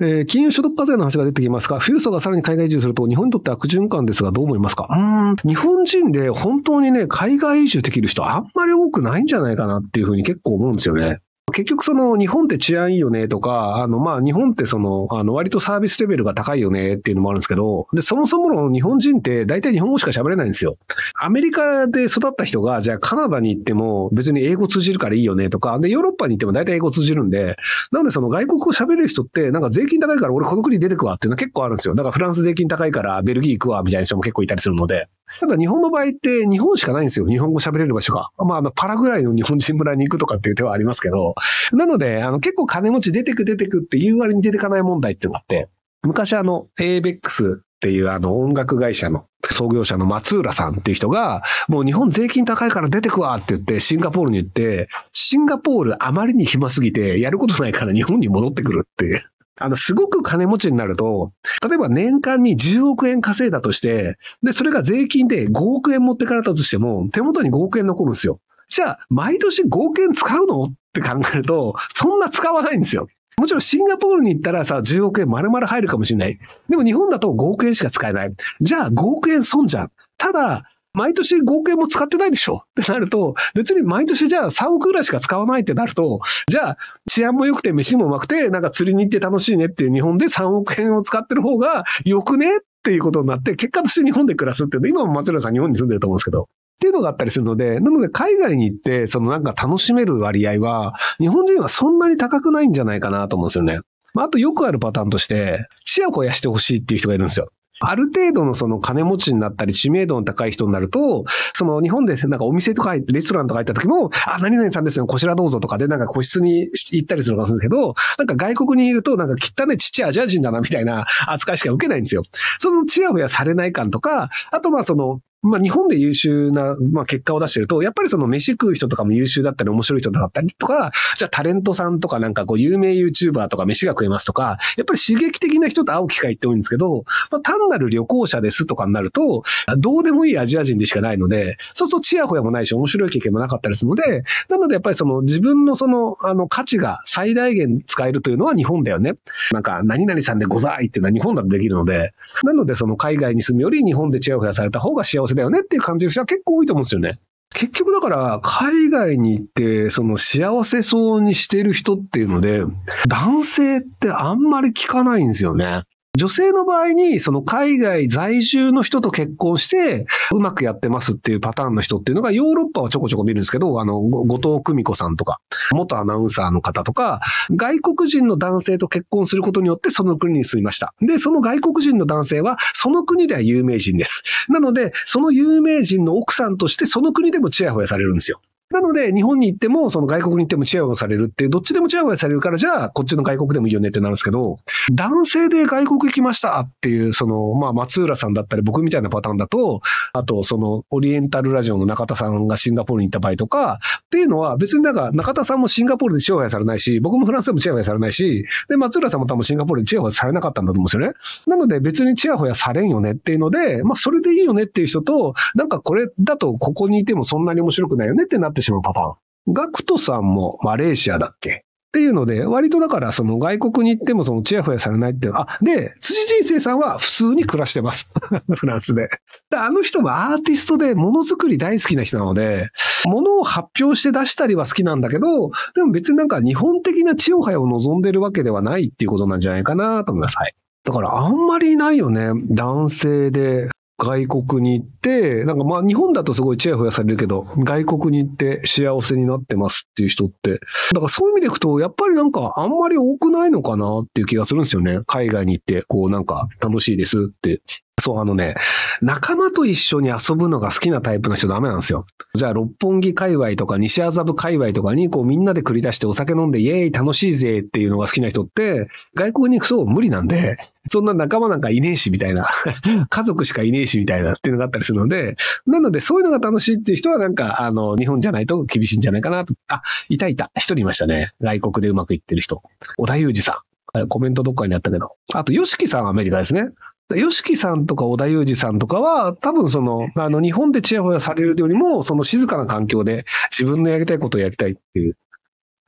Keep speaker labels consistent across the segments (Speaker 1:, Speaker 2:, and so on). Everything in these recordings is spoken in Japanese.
Speaker 1: えー、金融所得課税の話が出てきますが、富裕層がさらに海外移住すると日本にとって悪循環ですがどう思いますか？うん、日本人で本当にね、海外移住できる人あんまり多くないんじゃないかなっていうふうに結構思うんですよね。結局その日本って治安いいよねとか、あのまあ日本ってその、あの割とサービスレベルが高いよねっていうのもあるんですけど、で、そもそもの日本人って大体日本語しか喋れないんですよ。アメリカで育った人が、じゃあカナダに行っても別に英語通じるからいいよねとか、で、ヨーロッパに行っても大体英語通じるんで、なのでその外国語喋れる人ってなんか税金高いから俺この国出てくわっていうのは結構あるんですよ。だからフランス税金高いからベルギー行くわみたいな人も結構いたりするので。ただ日本の場合って日本しかないんですよ。日本語喋れる場所が。まあ、あの、パラぐらいの日本人村に行くとかっていう手はありますけど。なので、あの、結構金持ち出てく出てくっていう割に出てかない問題っていうのがあって、昔あの、ABEX っていうあの音楽会社の創業者の松浦さんっていう人が、もう日本税金高いから出てくわって言って、シンガポールに行って、シンガポールあまりに暇すぎて、やることないから日本に戻ってくるっていう。あの、すごく金持ちになると、例えば年間に10億円稼いだとして、で、それが税金で5億円持ってかれたとしても、手元に5億円残るんですよ。じゃあ、毎年5億円使うの？って考えると、そんな使わないんですよ。もちろんシンガポールに行ったらさ、10億円丸々入るかもしれない。でも日本だと5億円しか使えない。じゃあ5億円損じゃん。ただ、毎年5億円も使ってないでしょ？ってなると、別に毎年じゃあ3億ぐらいしか使わないってなると、じゃあ治安も良くて飯もうまくて、なんか釣りに行って楽しいねっていう日本で3億円を使ってる方が良くねっていうことになって、結果として日本で暮らすっていう今も松浦さん日本に住んでると思うんですけど、っていうのがあったりするので、なので海外に行って、そのなんか楽しめる割合は、日本人はそんなに高くないんじゃないかなと思うんですよね。まあ、あとよくあるパターンとして、チヤホヤしてほしいっていう人がいるんですよ。ある程度のその金持ちになったり知名度の高い人になると、その日本でなんかお店とかレストランとか行った時も、あ、何々さんですよ、こちらどうぞとかでなんか個室に行ったりするかもしれないけど、なんか外国にいるとなんか汚ねちっちゃいアジア人だなみたいな扱いしか受けないんですよ。そのチヤホヤされない感とか、あとまあそのまあ、日本で優秀な、まあ、結果を出してると、やっぱりその飯食う人とかも優秀だったり面白い人だったりとか、じゃあタレントさんとかなんかこう有名 YouTuber とか飯が食えますとか、やっぱり刺激的な人と会う機会って多いんですけど、まあ、単なる旅行者ですとかになると、どうでもいいアジア人でしかないので、そうするとチヤホヤもないし面白い経験もなかったりするので、なのでやっぱりその自分のその、あの価値が最大限使えるというのは日本だよね。なんか何々さんでございっていうのは日本だとできるので、なのでその海外に住むより日本でチヤホヤされた方が幸せだよねっていう感じの人は結構多いと思うんですよね。結局だから、海外に行って、その幸せそうにしてる人っていうので、男性ってあんまり聞かないんですよね。女性の場合に、その海外在住の人と結婚して、うまくやってますっていうパターンの人っていうのが、ヨーロッパはちょこちょこ見るんですけど、あの、後藤久美子さんとか、元アナウンサーの方とか、外国人の男性と結婚することによってその国に住みました。で、その外国人の男性は、その国では有名人です。なので、その有名人の奥さんとして、その国でもチヤホヤされるんですよ。なので、日本に行っても、その外国に行ってもチヤホヤされるっていう、どっちでもチヤホヤされるから、じゃあ、こっちの外国でもいいよねってなるんですけど、男性で外国行きましたっていう、その、まあ、松浦さんだったり、僕みたいなパターンだと、あと、その、オリエンタルラジオの中田さんがシンガポールに行った場合とか、っていうのは、別になんか、中田さんもシンガポールでチヤホヤされないし、僕もフランスでもチヤホヤされないし、で、松浦さんも多分シンガポールでチヤホヤされなかったんだと思うんですよね。なので、別にチヤホヤされんよねっていうので、まあ、それでいいよねっていう人と、なんかこれだとここにいてもそんなに面白くないよねってなってしまうパターン。ガクトさんもマレーシアだっけ？っていうので、割とだからその外国に行ってもそのチヤホヤされないっていうあ、で、辻人生さんは普通に暮らしてます。フランスで。あの人もアーティストでものづくり大好きな人なので、ものを発表して出したりは好きなんだけど、でも別になんか日本的なチヤホヤを望んでるわけではないっていうことなんじゃないかなと思います。はい。だからあんまりいないよね。男性で外国に行って、なんかまあ日本だとすごいチヤホヤされるけど、外国に行って幸せになってますっていう人って。だからそういう意味でいくと、やっぱりなんかあんまり多くないのかなっていう気がするんですよね。海外に行って、こうなんか楽しいですってそう、あのね、仲間と一緒に遊ぶのが好きなタイプの人ダメなんですよ。じゃあ、六本木界隈とか西麻布界隈とかに、こうみんなで繰り出してお酒飲んで、イエーイ楽しいぜっていうのが好きな人って、外国に行くと無理なんで、そんな仲間なんかいねえしみたいな、家族しかいねえしみたいなっていうのがあったりするので、なのでそういうのが楽しいっていう人はなんか、あの、日本じゃないと厳しいんじゃないかなと。あ、いたいた。一人いましたね。外国でうまくいってる人。小田裕二さん。コメントどっかにあったけど。あと、ヨシキさんアメリカですね。ヨシキさんとか小田裕二さんとかは、多分その、あの、日本でチヤホヤされるよりも、その静かな環境で自分のやりたいことをやりたいっていう。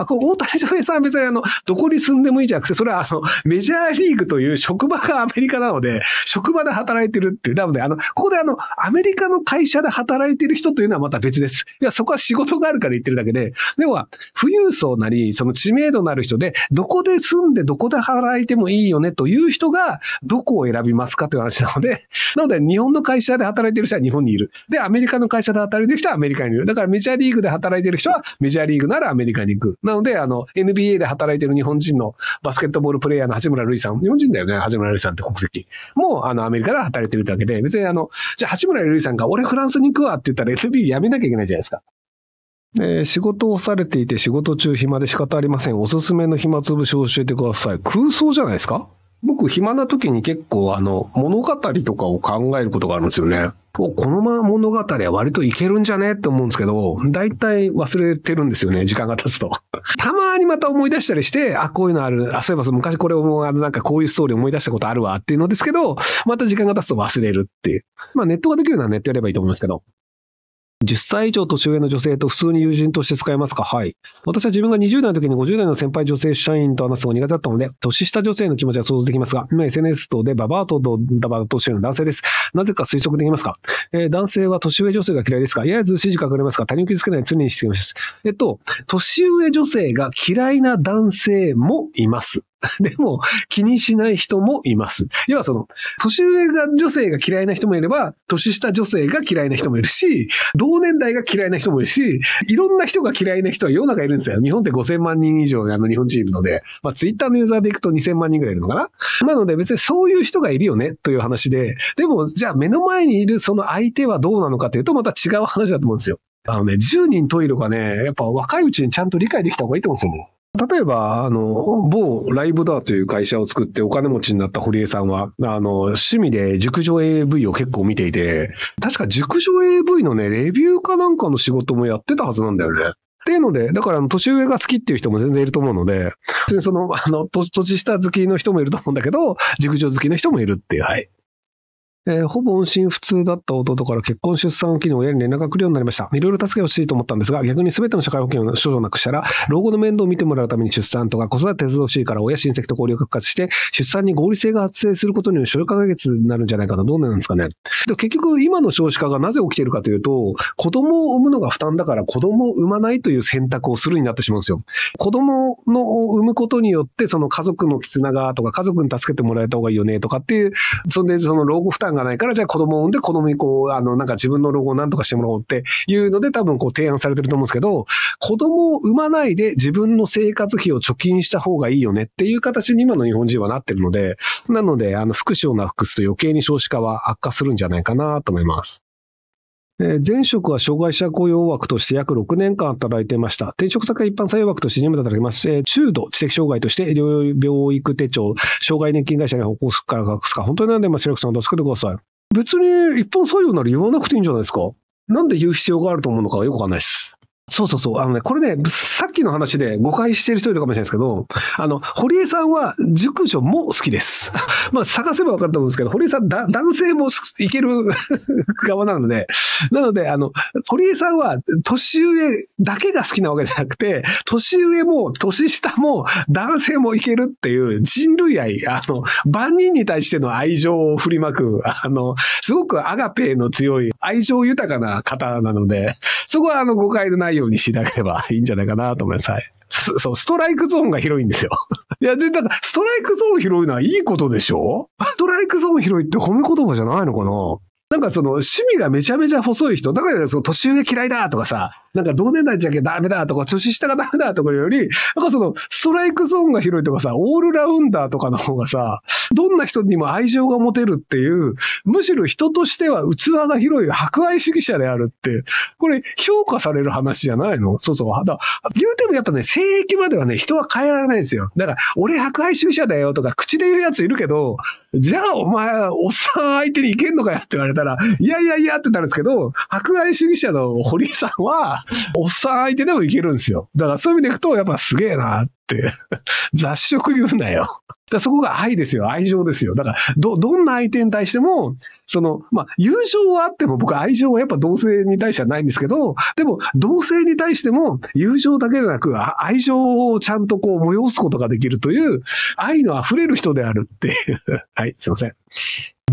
Speaker 1: あ、この大谷翔平さんは別にあの、どこに住んでもいいじゃなくて、それはあの、メジャーリーグという職場がアメリカなので、職場で働いてるっていう。なので、あの、ここであの、アメリカの会社で働いてる人というのはまた別です。いや、そこは仕事があるから言ってるだけで、では、富裕層なり、その知名度のある人で、どこで住んでどこで働いてもいいよねという人が、どこを選びますかという話なので、なので、日本の会社で働いてる人は日本にいる。で、アメリカの会社で働いてる人はアメリカにいる。だからメジャーリーグで働いてる人はメジャーリーグならアメリカに行く。なので、あの、NBA で働いてる日本人のバスケットボールプレイヤーの八村塁さん、日本人だよね、八村塁さんって国籍。もう、あの、アメリカで働いてるだけで、別にあの、じゃあ八村塁さんが俺フランスに行くわって言ったら NBA 辞めなきゃいけないじゃないですか。えー、仕事をされていて仕事中暇で仕方ありません。おすすめの暇つぶしを教えてください。空想じゃないですか？僕、暇な時に結構、あの、物語とかを考えることがあるんですよね。このまま物語は割といけるんじゃねって思うんですけど、大体忘れてるんですよね、時間が経つと。たまにまた思い出したりして、あ、こういうのある、あ、そういえばそ昔これを、あの、なんかこういうストーリー思い出したことあるわっていうのですけど、また時間が経つと忘れるっていう。まあネットができるのはネットやればいいと思いますけど。10歳以上年上の女性と普通に友人として使えますか？はい。私は自分が20代の時に50代の先輩女性社員と話すのが苦手だったので、年下女性の気持ちは想像できますが、今 SNS 等でババアとダバとしての男性です。なぜか推測できますか？えー、男性は年上女性が嫌いですか？ややずうしい時間かかりますか？他人を傷つけない常に必要です。えっと、年上女性が嫌いな男性もいます。でも、気にしない人もいます。要はその、年上が女性が嫌いな人もいれば、年下女性が嫌いな人もいるし、同年代が嫌いな人もいるし、いろんな人が嫌いな人は世の中いるんですよ。日本って5000万人以上あの日本人いるので、まあツイッターのユーザーでいくと2000万人ぐらいいるのかな？なので別にそういう人がいるよねという話で、でもじゃあ目の前にいるその相手はどうなのかというとまた違う話だと思うんですよ。あのね、10人トイレがね、やっぱ若いうちにちゃんと理解できた方がいいと思うんですよね。例えば、あの、某ライブダーという会社を作ってお金持ちになった堀江さんは、あの、趣味で熟女 AV を結構見ていて、確か熟女 AV のね、レビューかなんかの仕事もやってたはずなんだよね。っていうので、だから年上が好きっていう人も全然いると思うので、その、あの、年下好きの人もいると思うんだけど、熟女好きの人もいるっていう、はい。えー、ほぼ音信不通だった弟から結婚出産を機に親に連絡が来るようになりました。いろいろ助け欲しいと思ったんですが、逆に全ての社会保険を症状なくしたら、老後の面倒を見てもらうために出産とか子育て手伝ほしいから親親戚と交流を復活して、出産に合理性が発生することによる所有化解決になるんじゃないかな。どうなんですかね。で結局、今の少子化がなぜ起きているかというと、子供を産むのが負担だから子供を産まないという選択をするになってしまうんですよ。子供のを産むことによって、その家族の絆がとか、家族に助けてもらえた方がいいよねとかっていう、そんでその老後負担がないから、じゃあ子供を産んで子供にこう、あの、なんか自分のロゴを何とかしてもらおうっていうので多分こう提案されてると思うんですけど、子供を産まないで自分の生活費を貯金した方がいいよねっていう形に今の日本人はなってるので、なので、あの、福祉をなくすと余計に少子化は悪化するんじゃないかなと思います。前職は障害者雇用枠として約6年間働いていました。転職先は一般採用枠として任務で働きます。中度知的障害として療養育手帳、障害年金会社に報告すから隠すか、本当に何でも白くさん助けてください。別に一般採用なら言わなくていいんじゃないですかなんで言う必要があると思うのかよくわかんないです。そうそうそう。あのね、これね、さっきの話で誤解してる人いるかもしれないですけど、あの、堀江さんは熟女も好きです。まあ、探せばわかると思うんですけど、堀江さんだ、男性もいける 側なので、なので、あの、堀江さんは年上だけが好きなわけじゃなくて、年上も年下も男性もいけるっていう人類愛、あの、万人に対しての愛情を振りまく、あの、すごくアガペーの強い愛情豊かな方なので、そこはあの誤解のないようにしなければいいんじゃないかなと思います。はい。そう、ストライクゾーンが広いんですよ。いや、で、だから、ストライクゾーン広いのはいいことでしょ？ストライクゾーン広いって褒め言葉じゃないのかな？なんかその趣味がめちゃめちゃ細い人、だからその年上嫌いだとかさ、なんか同年代じゃけダメだとか、年下がダメだとかより、なんかそのストライクゾーンが広いとかさ、オールラウンダーとかの方がさ、どんな人にも愛情が持てるっていう、むしろ人としては器が広い博愛主義者であるって、これ評価される話じゃないの？そうそう。だ言うてもやっぱね、性域まではね、人は変えられないんですよ。だから、俺博愛主義者だよとか口で言うやついるけど、じゃあお前、おっさん相手にいけんのかよって言われたら、いやいやいやってなるんですけど、博愛主義者の堀江さんは、おっさん相手でもいけるんですよ。だからそういう意味でいくと、やっぱすげえなっ。雑食言うなよ。そこが愛ですよ。愛情ですよ。だから、ど、どんな相手に対しても、その、まあ、友情はあっても僕愛情はやっぱ同性に対してはないんですけど、でも、同性に対しても友情だけでなく、愛情をちゃんとこう催すことができるという、愛の溢れる人であるっていう。はい、すいません。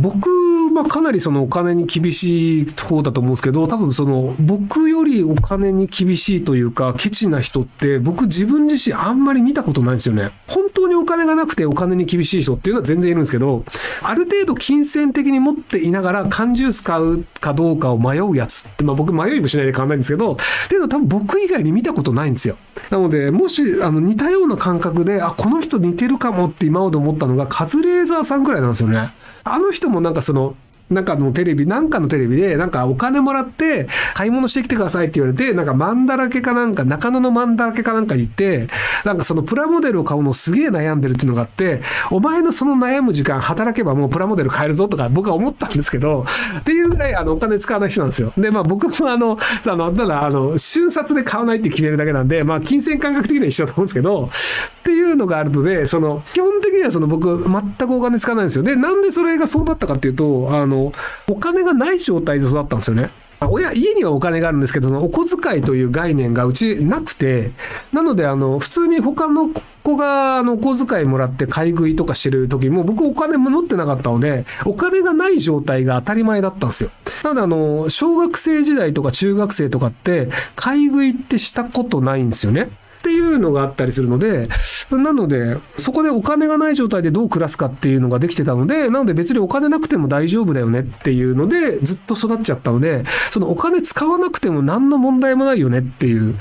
Speaker 2: 僕、ま、かなりそのお金に厳しい方だと思うんですけど、多分その僕よりお金に厳しいというか、ケチな人って僕自分自身あんまり見たことないんですよね。本当にお金がなくてお金に厳しい人っていうのは全然いるんですけど、ある程度金銭的に持っていながら缶ジュース買うかどうかを迷うやつって、まあ僕迷いもしないで買わないんですけど、っていうのは多分僕以外に見たことないんですよ。なので、もしあの似たような感覚で、あ、この人似てるかもって今まで思ったのがカズレーザーさんくらいなんですよね。あの人もなんかその、なんかのテレビ、なんかのテレビで、なんかお金もらって、買い物してきてくださいって言われて、なんかマンだらけかなんか、中野のマンだらけかなんかに行って、なんかそのプラモデルを買うのすげえ悩んでるっていうのがあって、お前のその悩む時間働けばもうプラモデル買えるぞとか僕は思ったんですけど、っていうぐらいあのお金使わない人なんですよ。で、まあ僕もあの、あの、ただあの、瞬殺で買わないって決めるだけなんで、まあ金銭感覚的には一緒だと思うんですけど、っていうのがあるので、その、基本的にはその僕全くお金使わないんですよ。で、なんでそれがそうなったかっていうと、あの、お金がない状態で育ったんですよね。親、家にはお金があるんですけど、そのお小遣いという概念がうちなくて、なので、あの、普通に他の子が、あの、お小遣いもらって買い食いとかしてる時も、僕お金も持ってなかったので、お金がない状態が当たり前だったんですよ。なので、あの、小学生時代とか中学生とかって、買い食いってしたことないんですよね。っていうのがあったりするので、なので、そこでお金がない状態でどう暮らすかっていうのができてたので、なので別にお金なくても大丈夫だよねっていうので、ずっと育っちゃったので、そのお金使わなくても何の問題もないよねっていう。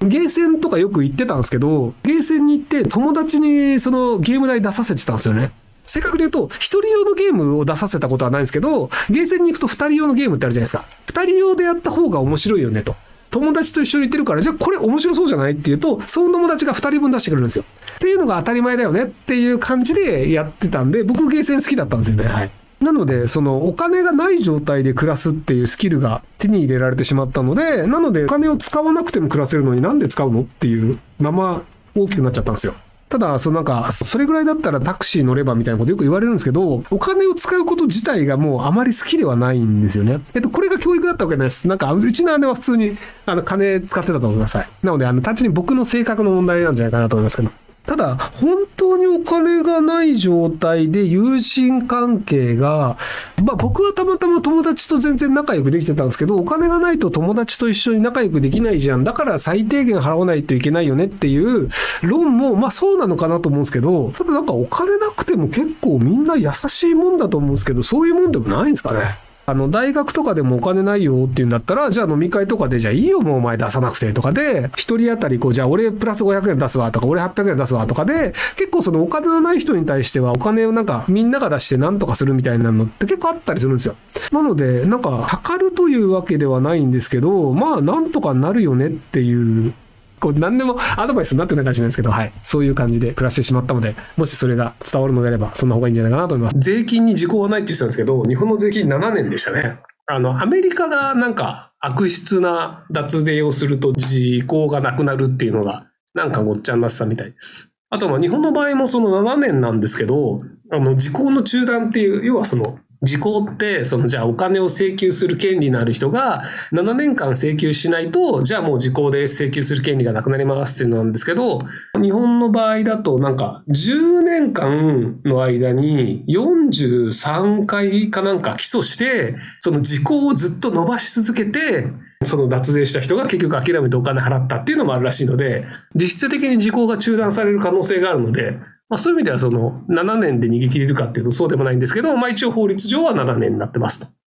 Speaker 2: ゲーセンとかよく行ってたんですけど、ゲーセンに行って友達にそのゲーム代出させてたんですよね。正確に言うと、一人用のゲームを出させたことはないんですけど、ゲーセンに行くと二人用のゲームってあるじゃないですか。二人用でやった方が面白いよねと。友達と一緒に行ってるから、じゃあこれ面白そうじゃないっていうと、その友達が2人分出してくれるんですよ。っていうのが当たり前だよねっていう感じでやってたんで、僕ゲーセン好きだったんですよね。はい。なので、そのお金がない状態で暮らすっていうスキルが手に入れられてしまったので、なのでお金を使わなくても暮らせるのになんで使うのっていうまま大きくなっちゃったんですよ。ただ、そのなんか、それぐらいだったらタクシー乗ればみたいなことよく言われるんですけど、お金を使うこと自体がもうあまり好きではないんですよね。えっと、これが教育だったわけじゃないです。なんか、うちの姉は普通に、あの、金使ってたと思います。なので、あの、単純に僕の性格の問題なんじゃないかなと思いますけど。ただ、本当にお金がない状態で友人関係が、まあ僕はたまたま友達と全然仲良くできてたんですけど、お金がないと友達と一緒に仲良くできないじゃん。だから最低限払わないといけないよねっていう論も、まあそうなのかなと思うんですけど、ただなんかお金なくても結構みんな優しいもんだと思うんですけど、そういうもんでもないんですかね。あの、大学とかでもお金ないよって言うんだったら、じゃあ飲み会とかで、じゃあいいよもうお前出さなくてとかで、一人当たりこう、じゃあ俺プラス500円出すわとか、俺800円出すわとかで、結構そのお金のない人に対してはお金をなんかみんなが出して何とかするみたいなのって結構あったりするんですよ。なので、なんか測るというわけではないんですけど、まあなんとかなるよねっていうこう何でもアドバイスになってないかもしれないですけど、はい。そういう感じで暮らしてしまったので、もしそれが伝わるのであれば、そんな方がいいんじゃないかなと思います。税金に時効はないって言ってたんですけど、日本の税金7年でしたね。あの、アメリカがなんか悪質な脱税をすると時効がなくなるっていうのが、なんかごっちゃになってたみたいです。あと、まあ、日本の場合もその7年なんですけど、あの、時効の中断っていう、要はその、時効って、そのじゃあお金を請求する権利のある人が7年間請求しないと、じゃあもう時効で請求する権利がなくなりますっていうのなんですけど、日本の場合だとなんか10年間の間に43回かなんか起訴して、その時効をずっと伸ばし続けて、その脱税した人が結局諦めてお金払ったっていうのもあるらしいので、実質的に時効が中断される可能性があるので、まあ、そういう意味ではその7年で逃げ切れるかっていうとそうでもないんですけど、まあ一応法律上は7年になってますと。